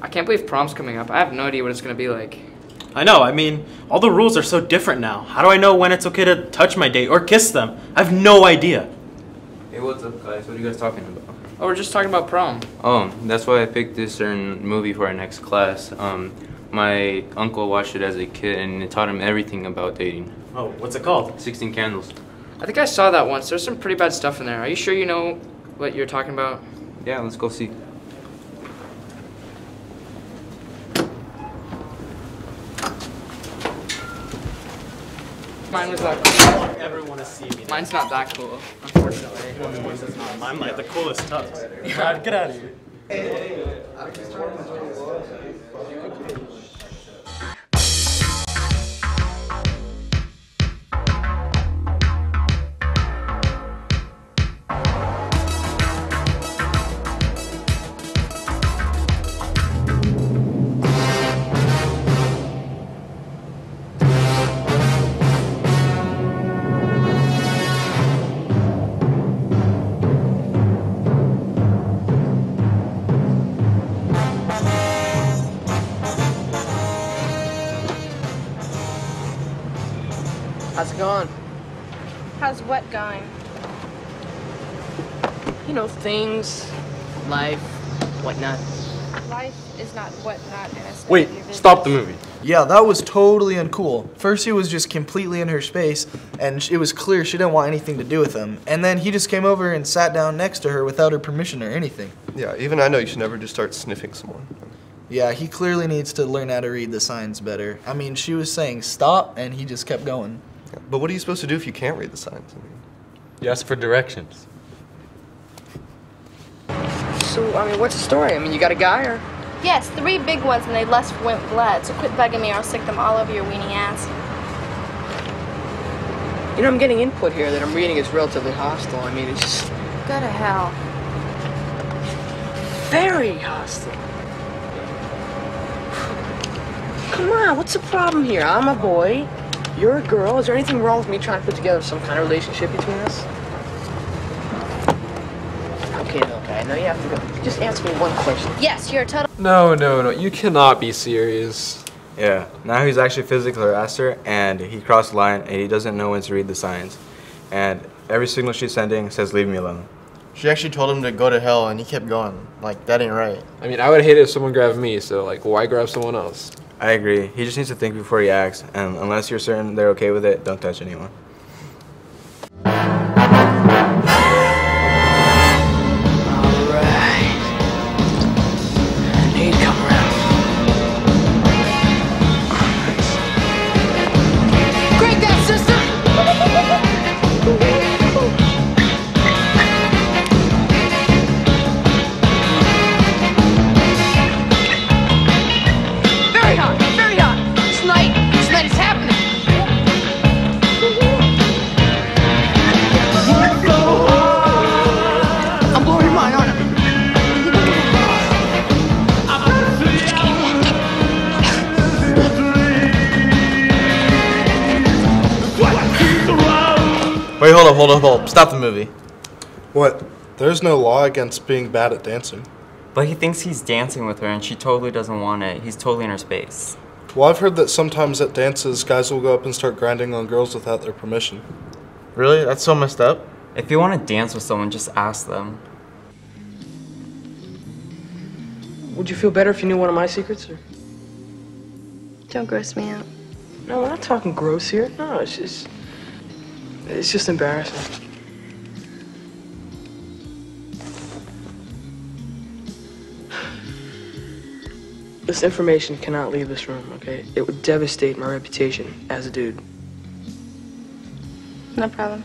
I can't believe prom's coming up. I have no idea what it's gonna be like. I know, I mean, all the rules are so different now. How do I know when it's okay to touch my date or kiss them? I have no idea. Hey, what's up, guys? What are you guys talking about? Oh, we're just talking about prom. Oh, that's why I picked this certain movie for our next class. Um, my uncle watched it as a kid, and it taught him everything about dating. Oh, what's it called? Sixteen Candles. I think I saw that once. There's some pretty bad stuff in there. Are you sure you know what you're talking about? Yeah, let's go see. Mine was that cool. Everyone to see me. Mine's not that cool, unfortunately. I'm like the coolest tux. God, get out of here. How's it going? How's what going? You know, things, life, whatnot. Life is not what not and it's Wait, stop the movie. Yeah, that was totally uncool. First, he was just completely in her space, and it was clear she didn't want anything to do with him. And then he just came over and sat down next to her without her permission or anything. Yeah, even I know you should never just start sniffing someone. Yeah, he clearly needs to learn how to read the signs better. I mean, she was saying stop, and he just kept going. Yeah, But what are you supposed to do if you can't read the signs? I mean, You ask for directions. So, I mean, what's the story? I mean, you got a guy or? Yes, three big ones and they less went blood, so quit bugging me or I'll stick them all over your weenie ass. You know, I'm getting input here that I'm reading is relatively hostile. I mean, it's just Go to hell. very hostile. Come on, what's the problem here? I'm a boy. You're a girl. Is there anything wrong with me trying to put together some kind of relationship between us? Okay, okay. I know you have to go. Just answer me one question. Yes, you're a total No, no, no. You cannot be serious. Yeah, now he's actually physically harassed her, and he crossed the line, and he doesn't know when to read the signs. And every signal she's sending says, "Leave me alone." She actually told him to go to hell, and he kept going. Like that ain't right. I mean, I would hate it if someone grabbed me, so, like, why grab someone else? I agree. He just needs to think before he acts, and unless you're certain they're okay with it, don't touch anyone. Wait, hold up, hold up, hold up. Stop the movie. What? There's no law against being bad at dancing. But he thinks he's dancing with her and she totally doesn't want it. He's totally in her space. Well, I've heard that sometimes at dances, guys will go up and start grinding on girls without their permission. Really? That's so messed up. If you want to dance with someone, just ask them. Would you feel better if you knew one of my secrets? Or? Don't gross me out. No, we're not talking gross here. No, it's just. It's just embarrassing. This information cannot leave this room, okay? It would devastate my reputation as a dude. No problem.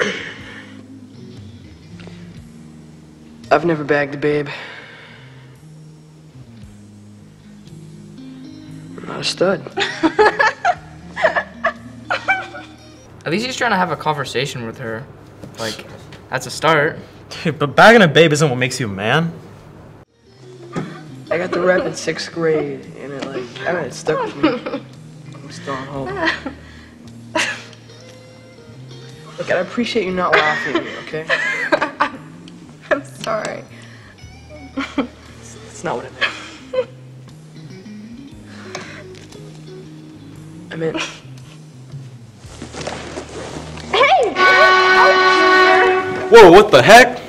I've never bagged a babe. I'm not a stud. At least he's trying to have a conversation with her. Like, that's a start. Dude, but bagging a babe isn't what makes you a man. I got the rep in sixth grade, and it like, I don't it stuck with me. I'm still on hold. Look, I appreciate you not laughing at me, okay? I'm sorry. It's not what I meant. I meant. Whoa, what the heck?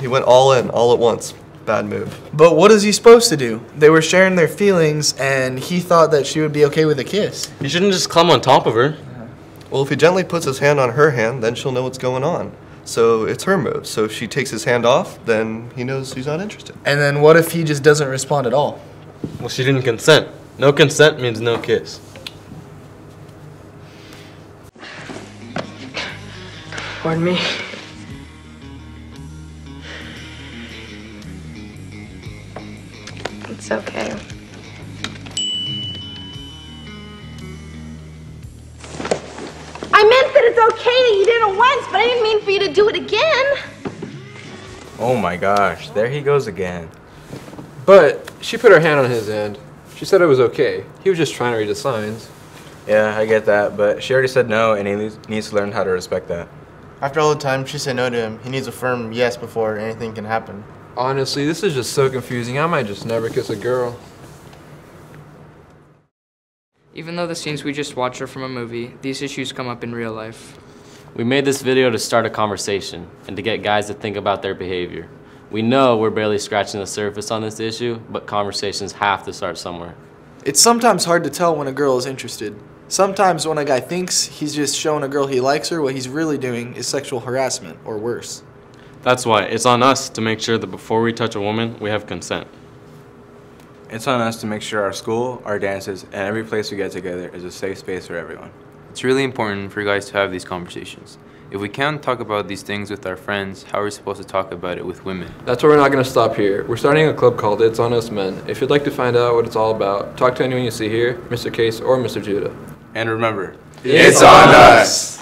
He went all in, all at once. Bad move. But what is he supposed to do? They were sharing their feelings, and he thought that she would be okay with a kiss. He shouldn't just climb on top of her. Uh-huh. Well, if he gently puts his hand on her hand, then she'll know what's going on. So it's her move. So if she takes his hand off, then he knows he's not interested. And then what if he just doesn't respond at all? Well, she didn't consent. No consent means no kiss. Pardon me. It's okay. I meant that it's okay that you did it once, but I didn't mean for you to do it again. Oh my gosh, there he goes again. But she put her hand on his hand. She said it was okay. He was just trying to read the signs. Yeah, I get that, but she already said no, and he needs- needs to learn how to respect that. After all the time she said no to him, he needs a firm yes before anything can happen. Honestly, this is just so confusing. I might just never kiss a girl. Even though the scenes we just watched are from a movie, these issues come up in real life. We made this video to start a conversation and to get guys to think about their behavior. We know we're barely scratching the surface on this issue, but conversations have to start somewhere. It's sometimes hard to tell when a girl is interested. Sometimes when a guy thinks he's just showing a girl he likes her, what he's really doing is sexual harassment or worse. That's why it's on us to make sure that before we touch a woman, we have consent. It's on us to make sure our school, our dances, and every place we get together is a safe space for everyone. It's really important for you guys to have these conversations. If we can't talk about these things with our friends, how are we supposed to talk about it with women? That's why we're not going to stop here. We're starting a club called It's On Us Men. If you'd like to find out what it's all about, talk to anyone you see here, Mr. Case or Mr. Judah. And remember, It's on us!